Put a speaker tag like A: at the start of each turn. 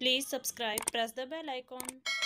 A: Please subscribe, press the bell icon.